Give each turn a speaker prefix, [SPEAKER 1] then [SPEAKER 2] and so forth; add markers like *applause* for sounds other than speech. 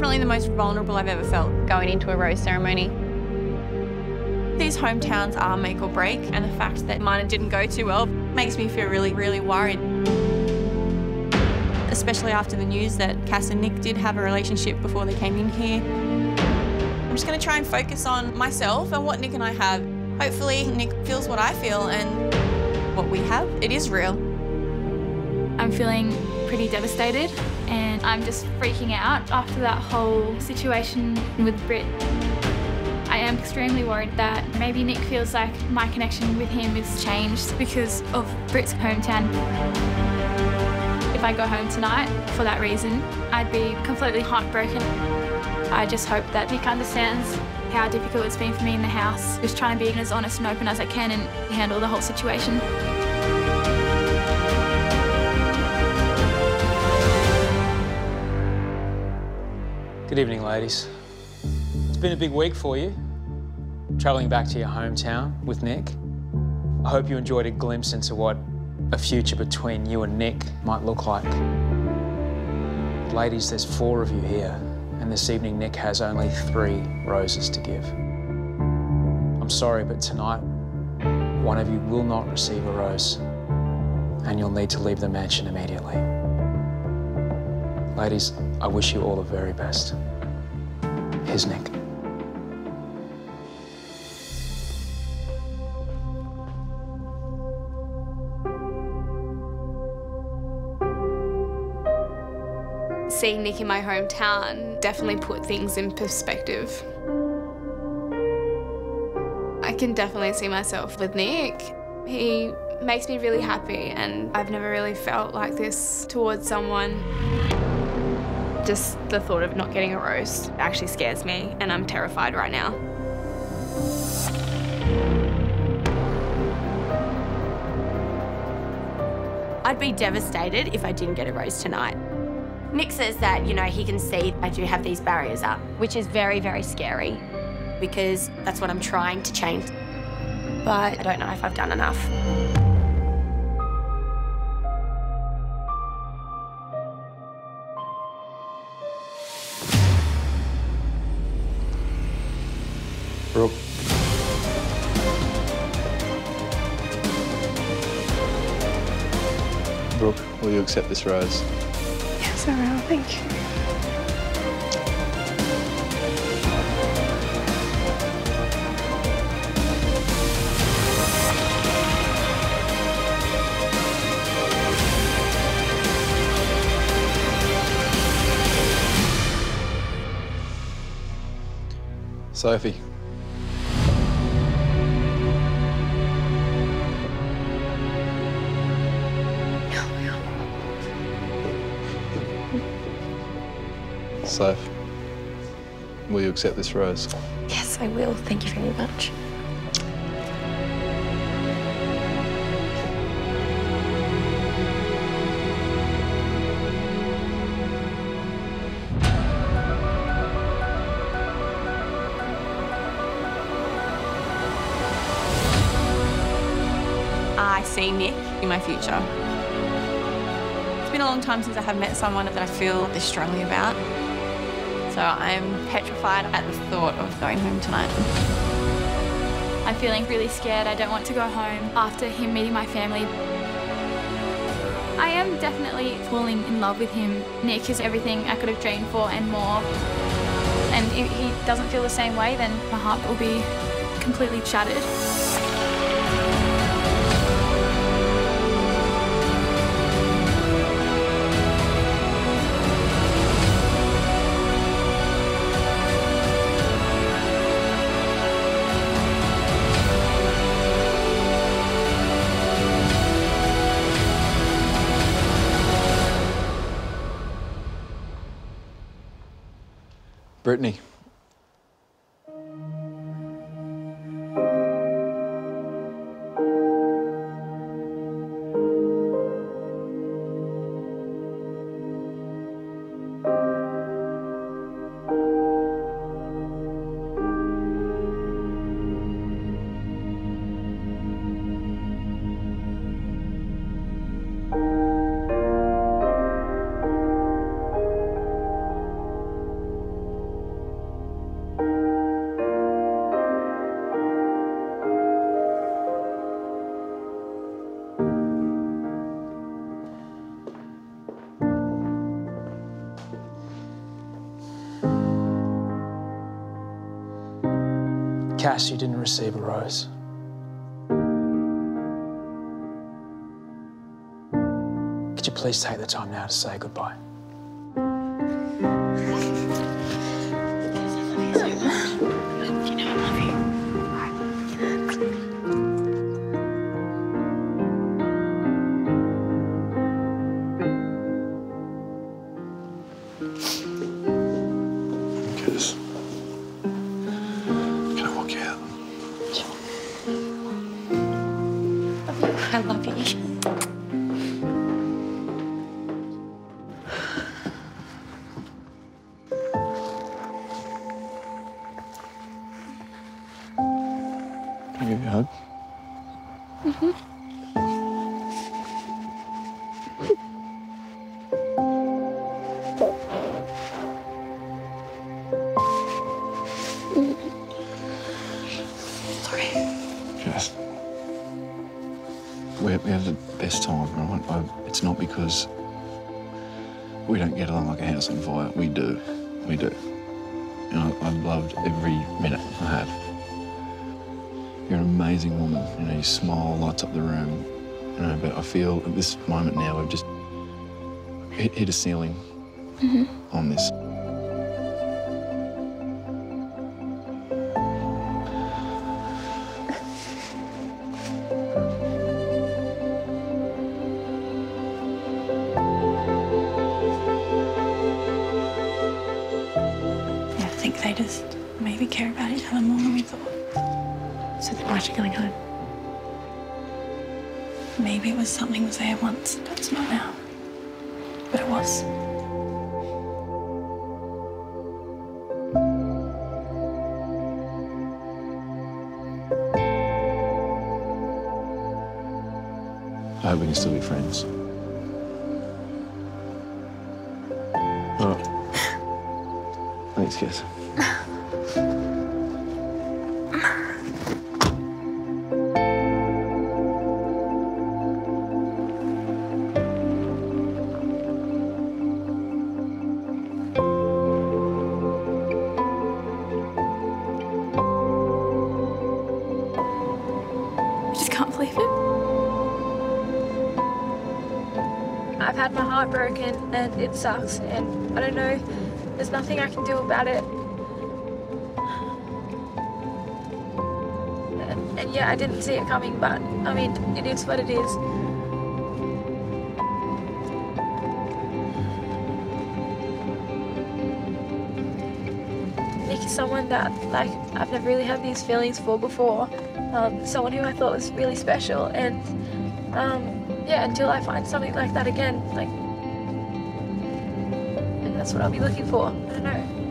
[SPEAKER 1] definitely the most vulnerable I've ever felt going into a rose ceremony. These hometowns are make or break, and the fact that mine didn't go too well makes me feel really, really worried. Especially after the news that Cass and Nick did have a relationship before they came in here. I'm just going to try and focus on myself and what Nick and I have. Hopefully, Nick feels what I feel and what we have. It is real.
[SPEAKER 2] I'm feeling pretty devastated and I'm just freaking out after that whole situation with Britt. I am extremely worried that maybe Nick feels like my connection with him is changed because of Britt's hometown. If I go home tonight for that reason, I'd be completely heartbroken. I just hope that Nick understands how difficult it's been for me in the house, just trying to be as honest and open as I can and handle the whole situation.
[SPEAKER 3] Good evening, ladies. It's been a big week for you, travelling back to your hometown with Nick. I hope you enjoyed a glimpse into what a future between you and Nick might look like. Ladies, there's four of you here, and this evening Nick has only three roses to give. I'm sorry, but tonight, one of you will not receive a rose, and you'll need to leave the mansion immediately. Ladies, I wish you all the very best. Here's Nick.
[SPEAKER 4] Seeing Nick in my hometown definitely put things in perspective. I can definitely see myself with Nick. He makes me really happy and I've never really felt like this towards someone. Just the thought of not getting a roast actually scares me and I'm terrified right now.
[SPEAKER 5] I'd be devastated if I didn't get a rose tonight. Nick says that, you know, he can see I do have these barriers up, which is very, very scary because that's what I'm trying to change. But I don't know if I've done enough.
[SPEAKER 3] Brooke.
[SPEAKER 6] Brooke, will you accept this rose?
[SPEAKER 4] Yes, I will. Thank you.
[SPEAKER 6] Sophie. Soph, will you accept this rose?
[SPEAKER 4] Yes, I will. Thank you very much.
[SPEAKER 1] I see Nick in my future. It's been a long time since I have met someone that I feel this strongly about. So I'm petrified at the thought of going home tonight.
[SPEAKER 2] I'm feeling really scared. I don't want to go home after him meeting my family. I am definitely falling in love with him. Nick is everything I could have dreamed for and more. And if he doesn't feel the same way, then my heart will be completely shattered.
[SPEAKER 6] Brittany.
[SPEAKER 3] Cass, you didn't receive a rose. Could you please take the time now to say goodbye?
[SPEAKER 6] I
[SPEAKER 7] love you.
[SPEAKER 6] Can I give you a hug? Yes. We, we have the best time, right? I, it's not because we don't get along like a house on fire. We do. We do. You know, I've loved every minute I have. You're an amazing woman. You know, your smile lights up the room. You know, but I feel at this moment now we've just hit, hit a ceiling mm-hmm. on this.
[SPEAKER 8] They just maybe care about each other more than we thought. So then why's she going home? Maybe it was something was there once, but it's not now. But it was.
[SPEAKER 6] I hope we can still be friends. Oh. *laughs* Thanks, kids.
[SPEAKER 9] I've had my heart broken and it sucks and I don't know, there's nothing I can do about it. And, yeah, I didn't see it coming, but I mean, it is what it is. Nick is someone that, like, I've never really had these feelings for before. Um, someone who I thought was really special and um, yeah, until I find something like that again, like, and that's what I'll be looking for. I don't know.